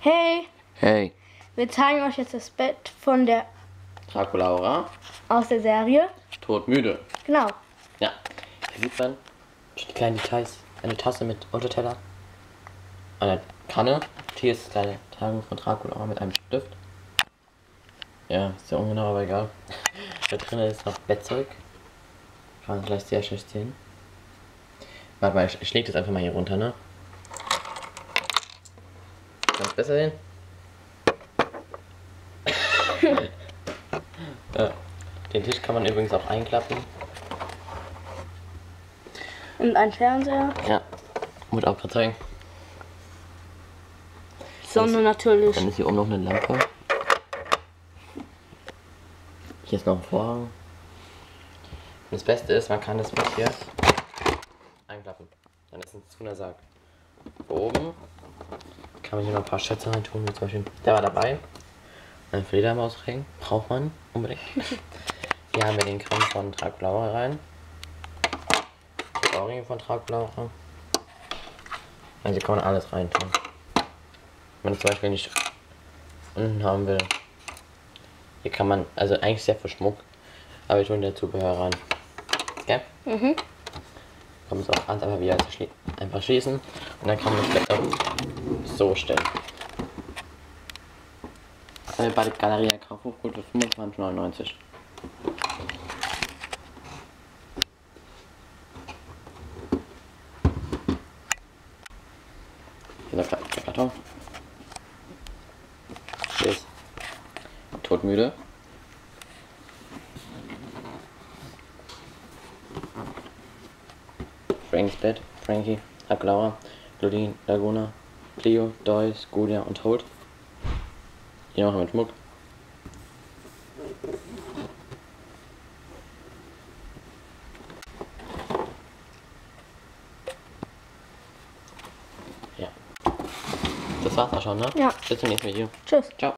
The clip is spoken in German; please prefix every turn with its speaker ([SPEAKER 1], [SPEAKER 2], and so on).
[SPEAKER 1] Hey,
[SPEAKER 2] Hey,
[SPEAKER 1] wir zeigen euch jetzt das Bett von der
[SPEAKER 2] Draculaura,
[SPEAKER 1] aus der Serie.
[SPEAKER 2] todmüde.
[SPEAKER 1] Genau.
[SPEAKER 2] Ja, hier sieht man schon die kleinen Details. Eine Tasse mit Unterteller, eine Kanne. Hier ist das kleine Tagebuch von Draculaura mit einem Stift. Ja, ist sehr ungenau, aber egal. Da drinnen ist noch Bettzeug. Kann man vielleicht sehr schlecht sehen. Warte mal, ich, ich leg das einfach mal hier runter, ne? Kannst besser sehen? ja. Den Tisch kann man übrigens auch einklappen.
[SPEAKER 1] Und ein Fernseher.
[SPEAKER 2] Ja, muss auch gerade zeigen.
[SPEAKER 1] Sonne natürlich.
[SPEAKER 2] Dann ist hier oben noch eine Lampe. Hier ist noch ein Vorhang. Und das Beste ist, man kann das mit hier einklappen. Dann ist ein Zunersack. Oben kann man hier noch ein paar Schätze reintun, wie zum Beispiel der war dabei. Ein Fledermausring braucht man unbedingt. Hier haben wir den Kram von Draculaura rein. Die Ohrringe von Draculaura. Also hier kann man alles reintun. Wenn man zum Beispiel nicht unten haben will. Hier kann man, also eigentlich sehr viel Schmuck, aber wir tun der Zubehör rein. Gell?
[SPEAKER 1] Mhm.
[SPEAKER 2] Kann man es auch ganz einfach wieder zerschli- einfach schließen und dann kann man Bett auch so stellen. Äh, bei der Galeria Kaufhochgut für 25,99. Hier ist der Ka- der Karton. Ist todmüde. Franks Bett, Frankie, Draculaura, Claudine, Laguna, Cleo, Doyce, Gulia und Holt. Hier noch mit Schmuck. Ja. Das war's auch schon, ne?
[SPEAKER 1] Ja.
[SPEAKER 2] Bis zum nächsten Video.
[SPEAKER 1] Tschüss.
[SPEAKER 2] Ciao.